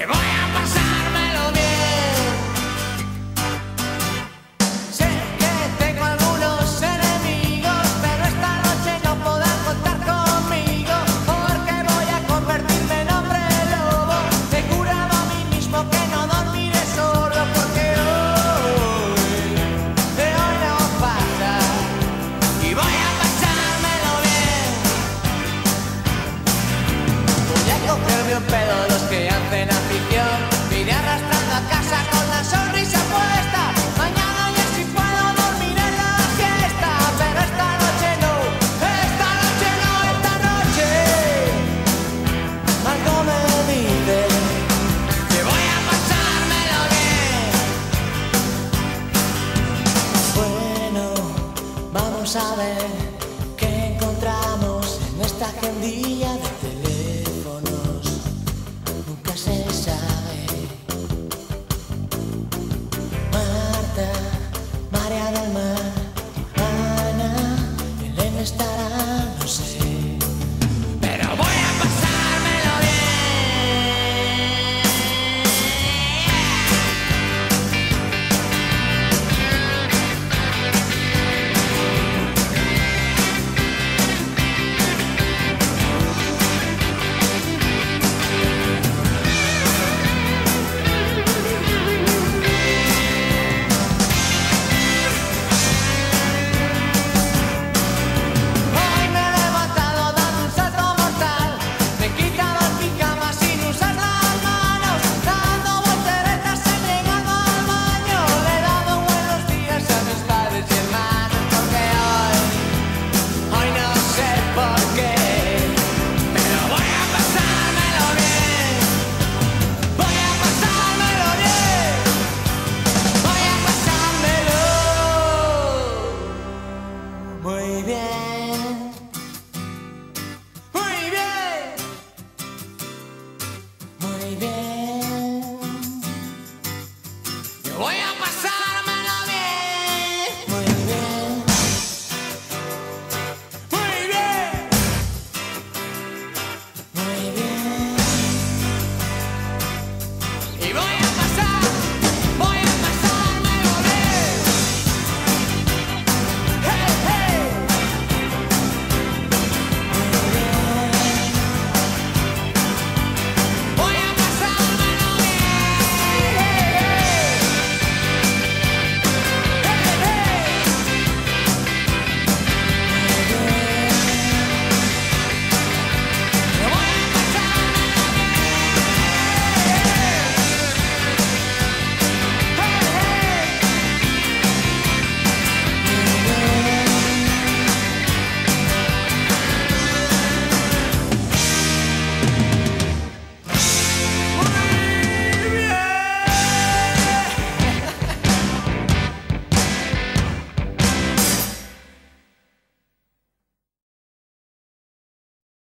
Te voy a pasar. esta candilla de teléfonos nunca se sabe. Marta, marea del mar, Ana, Elena estará, no sé. baby. Voy a